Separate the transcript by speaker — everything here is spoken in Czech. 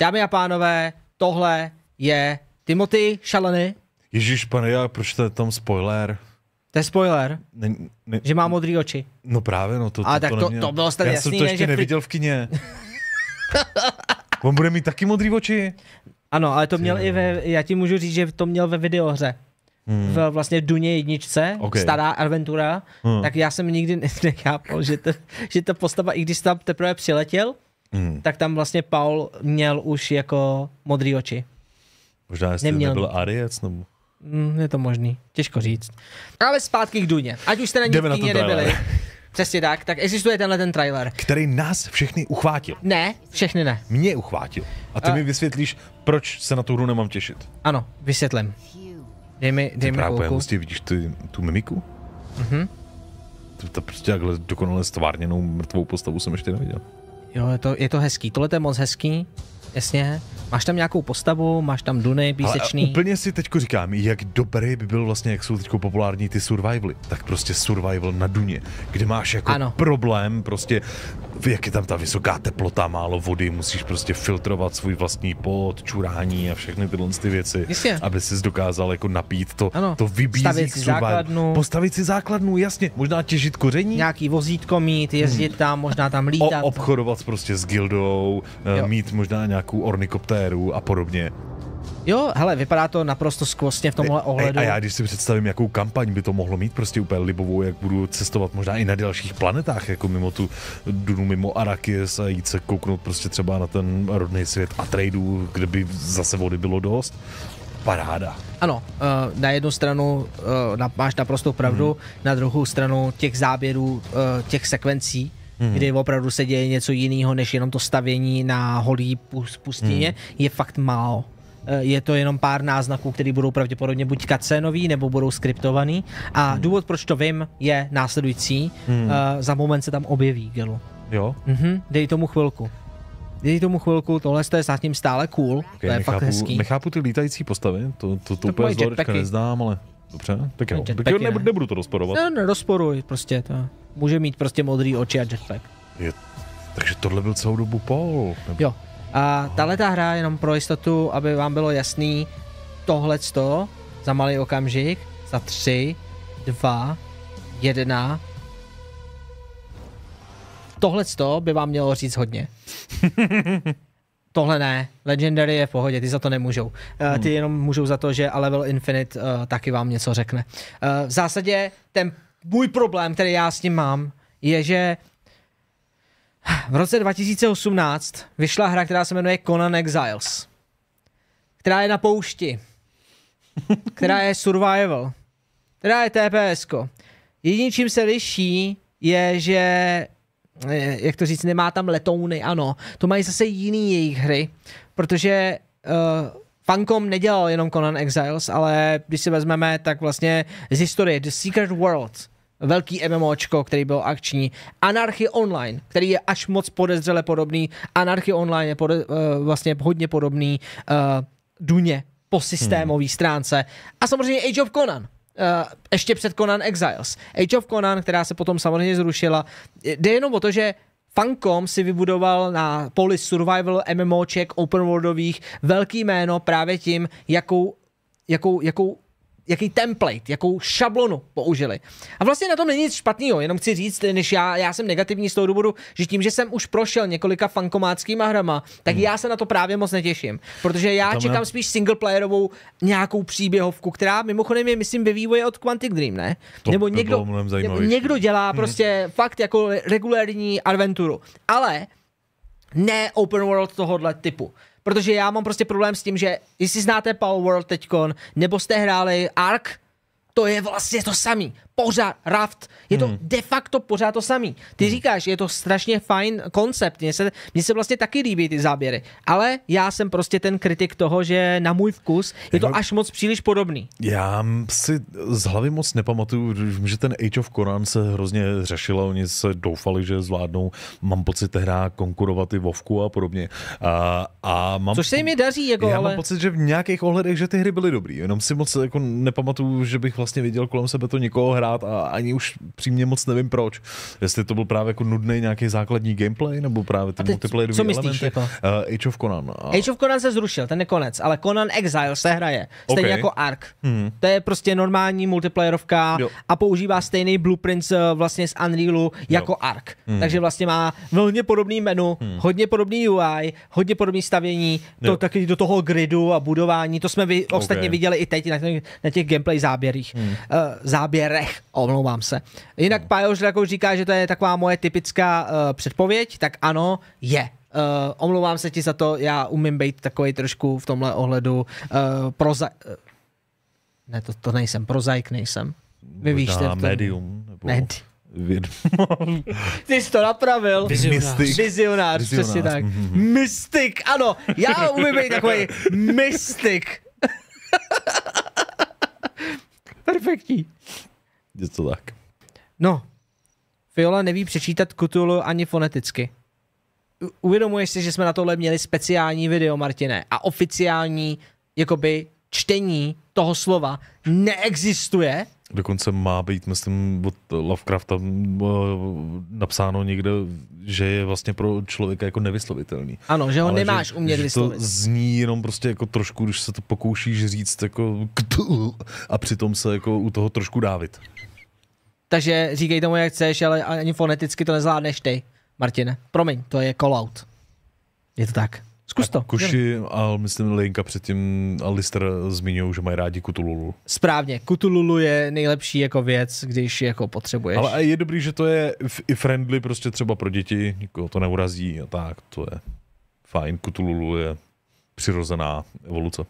Speaker 1: Dámy a pánové, tohle je Timothy Chalamet.
Speaker 2: Ježíš, pane, já, proč to je tam spoiler?
Speaker 1: To je spoiler,
Speaker 2: Ne, ne,
Speaker 1: že má modrý oči.
Speaker 2: no právě, no to,
Speaker 1: A
Speaker 2: to,
Speaker 1: tak to-
Speaker 2: neměl.
Speaker 1: to bylo snad
Speaker 2: Já
Speaker 1: jasný,
Speaker 2: jsem to
Speaker 1: ne,
Speaker 2: ještě neviděl v kině. On bude mít taky modrý oči?
Speaker 1: Ano, ale to měl i ve, já ti můžu říct, že to měl ve videohře.
Speaker 2: Hmm.
Speaker 1: V vlastně Duně jedničce,
Speaker 2: Ok.
Speaker 1: stará adventura,
Speaker 2: Hmm.
Speaker 1: tak já jsem nikdy ne- nechápal, že to, že ta postava, i když tam teprve přiletěl,
Speaker 2: Hmm.
Speaker 1: tak tam vlastně Paul měl už jako modrý oči.
Speaker 2: Možná jestli
Speaker 1: Neměl.
Speaker 2: nebyl Ariec, nebo...
Speaker 1: Mm, je to možný, těžko říct. Ale zpátky k Duně. Ať už jste na ní
Speaker 2: Jdeme
Speaker 1: v nebyli.
Speaker 2: trailer.
Speaker 1: Přesně tak, tak existuje tenhle ten trailer.
Speaker 2: Který nás všechny uchvátil.
Speaker 1: Ne, všechny ne.
Speaker 2: Mě uchvátil. A ty
Speaker 1: A-
Speaker 2: mi vysvětlíš, proč se na tu hru nemám těšit.
Speaker 1: Ano, vysvětlím. Dej mi, dej mi
Speaker 2: Právě hustě vidíš ty, tu mimiku?
Speaker 1: Mhm.
Speaker 2: To, to prostě takhle dokonale stvárněnou mrtvou postavu jsem ještě neviděl.
Speaker 1: Jo, je to, je to hezký. Tohle je moc hezký. Jasně. Máš tam nějakou postavu, máš tam duny písečný.
Speaker 2: Ale úplně si teďko říkám, jak dobrý by byl vlastně, jak jsou teďko populární ty survivaly. Tak prostě survival na Duně, kde máš jako
Speaker 1: Ano.
Speaker 2: problém, prostě jak je tam ta vysoká teplota, málo vody, musíš prostě filtrovat svůj vlastní pot, čurání a všechny tyhle ty věci,
Speaker 1: Jistě.
Speaker 2: aby si dokázal jako napít to,
Speaker 1: Ano.
Speaker 2: to vybízí k
Speaker 1: základnu.
Speaker 2: Postavit si základnu, jasně, možná těžit koření.
Speaker 1: Nějaký vozítko mít, jezdit tam, možná tam
Speaker 2: O,
Speaker 1: lítat.
Speaker 2: obchodovat prostě s gildou, eh,
Speaker 1: Jo.
Speaker 2: mít možná nějakou ornikoptéru a podobně.
Speaker 1: Jo, hele, vypadá to naprosto skvostně v tomhle ohledu.
Speaker 2: A já když si představím, jakou kampaň by to mohlo mít, prostě úplně libovou, jak budu cestovat možná i na dalších planetách, jako mimo tu Dunu, mimo Arakis a jít se kouknout prostě třeba na ten rodný svět Atreidů, kde by zase vody bylo dost. Paráda.
Speaker 1: Ano, uh, na jednu stranu na, máš naprostou pravdu, hmm. na druhou stranu těch záběrů, uh, těch sekvencí,
Speaker 2: Mhm.
Speaker 1: hmm. kdy opravdu se děje něco jiného, než jenom to stavění na holý pus- pustině,
Speaker 2: Mhm.
Speaker 1: hmm. je fakt málo. Eh, Je to jenom pár náznaků, které budou pravděpodobně buď cutscenový, nebo budou skriptovaný. A hmm. důvod, proč to vím, je následující. Hmm. Uh, za moment se tam objeví Gelu.
Speaker 2: Jo?
Speaker 1: Mhm, dej tomu chvilku. Dej tomu chvilku, tohle je zatím stále cool, okay, to je
Speaker 2: nechápu,
Speaker 1: fakt hezký.
Speaker 2: nechápu ty lítající postavy, to, to, to,
Speaker 1: To
Speaker 2: úplně z neznám, ale dobře, tak jo. Tak jo
Speaker 1: ne?
Speaker 2: nebudu to rozporovat.
Speaker 1: Ne, nerozporuj, prostě to. Může mít prostě modrý oči a jetpack.
Speaker 2: Je, takže tohle byl celou dobu Paul. Nebo...
Speaker 1: Jo. A tahle ta hra, jenom pro jistotu, aby vám bylo jasný, tohleto za malý okamžik, za tři, dva, jedna. Tohleto by vám mělo říct hodně. Tohle ne, Legendary je v pohodě, ty za to nemůžou. Uh, ty jenom můžou za to, že a Level Infinite uh, taky vám něco řekne. Uh, v zásadě ten můj problém, který já s tím mám, je, že v roce 2018 vyšla hra, která se jmenuje Conan Exiles, která je na poušti, která je survival, která je TPS. Jediný, čím se liší, je, že eh, jak to říct, nemá tam letouny, ano. To mají zase jiný jejich hry, protože uh, Funcom nedělal jenom Conan Exiles, ale když si vezmeme, tak vlastně z historie The Secret World, velký MMOčko, který byl akční, Anarchy Online, který je až moc podezřele podobný, Anarchy Online je pode, uh, vlastně hodně podobný uh, Duně po systémové hmm. stránce a samozřejmě Age of Conan. Uh, ještě před Conan Exiles. Age of Conan, která se potom samozřejmě zrušila, jde jenom o to, že Funcom si vybudoval na poli survival MMOček open worldových velký jméno právě tím, jakou, jakou, jakou jaký template, jakou šablonu použili. A vlastně na tom není nic špatného, jenom chci říct, než já, já jsem negativní z toho důvodu, že tím, že jsem už prošel několika fankomáckýma hrama, tak hmm. já se na to právě moc netěším. Protože já
Speaker 2: Tam
Speaker 1: čekám
Speaker 2: já-
Speaker 1: spíš singleplayerovou nějakou příběhovku, která mimochodem je, myslím, ve vývoji od Quantic Dream, ne?
Speaker 2: To
Speaker 1: nebo
Speaker 2: by
Speaker 1: někdo, nebo někdo dělá prostě fakt jako regulární adventuru. Ale ne open world tohohle typu. Protože já mám prostě problém s tím, že jestli znáte Power World teďkon, nebo jste hráli Ark, to je vlastně to samý. Pořád, Raft, je to
Speaker 2: Hmm.
Speaker 1: de facto pořád to samý. Ty říkáš, je to strašně fajn koncept, mně se, mně se vlastně taky líbí ty záběry, ale já jsem prostě ten kritik toho, že na můj vkus je to
Speaker 2: Jako-
Speaker 1: až moc příliš podobný.
Speaker 2: Já si z hlavy moc nepamatuju, že ten Age of Conan se hrozně řešil a oni se doufali, že zvládnou, mám pocit, hra konkurovat i Vovku a podobně. A, a mám,
Speaker 1: Což se jim je daří, jako,
Speaker 2: já
Speaker 1: ale...
Speaker 2: mám pocit, že v nějakých ohledech, že ty hry byly dobrý, jenom si moc jako nepamatuju, že bych vlastně viděl kolem sebe to někoho hrát hrát a ani už přímě moc nevím proč. Jestli to byl právě jako nudný nějaký základní gameplay, nebo právě ty multiplayer
Speaker 1: co myslíš,
Speaker 2: elementy.
Speaker 1: jako?
Speaker 2: Uh, Age of Conan. A...
Speaker 1: Age of Conan se zrušil, ten je konec, ale Conan Exile se hraje. Stejně
Speaker 2: Okay.
Speaker 1: jako Ark.
Speaker 2: Hmm.
Speaker 1: To je prostě normální multiplayerovka
Speaker 2: Jo.
Speaker 1: a používá stejný blueprints eh, vlastně z Unrealu jako Ark.
Speaker 2: Hmm.
Speaker 1: Takže vlastně má hodně podobný menu, hodně podobný UI, hodně podobný stavění, to
Speaker 2: Jo.
Speaker 1: taky do toho gridu a budování, to jsme vy, ostatně viděli i teď na, těch- na těch gameplay záběrích.
Speaker 2: Hmm.
Speaker 1: Uh, záběrech, omlouvám se. Jinak Pajo Žrakov říká, že to je taková moje typická uh, předpověď, tak ano, je. Uh, omlouvám se ti za to, já umím být takový trošku v tomhle ohledu uh, proza... Uh, ne, to, to nejsem, prozaik nejsem. Vy víš, to
Speaker 2: Medium. Nebo...
Speaker 1: Ty jsi to napravil.
Speaker 2: Vizionář.
Speaker 1: Vizionář,
Speaker 2: Vizionář,
Speaker 1: přesně tak.
Speaker 2: mhm.
Speaker 1: Mystik, ano, já umím být takový mystik. Perfektní.
Speaker 2: Je to tak.
Speaker 1: No, Fiola neví přečítat Cthulhu ani foneticky. Uvědomuješ si, že jsme na tohle měli speciální video, Martine, a oficiální, jakoby, čtení toho slova neexistuje?
Speaker 2: Dokonce má být, myslím, od Lovecrafta napsáno někde, že je vlastně pro člověka jako nevyslovitelný.
Speaker 1: Ano, že ho
Speaker 2: Ale
Speaker 1: nemáš
Speaker 2: že,
Speaker 1: umět
Speaker 2: že
Speaker 1: vyslovit.
Speaker 2: to zní jenom prostě jako trošku, když se to pokoušíš říct jako a přitom se jako u toho trošku dávit.
Speaker 1: Takže říkej tomu, jak chceš, ale ani foneticky to nezvládneš ty, Martine. Promiň, to je call-out. Je to tak. Zkus to.
Speaker 2: Kuši a myslím Linka předtím a Lister zmiňují, že mají rádi Kutululu.
Speaker 1: Správně, Cthulhu je nejlepší jako věc, když jako potřebuješ.
Speaker 2: Ale je dobrý, že to je i friendly prostě třeba pro děti, nikoho to neurazí a tak, to je fajn. Kutululu je přirozená evoluce.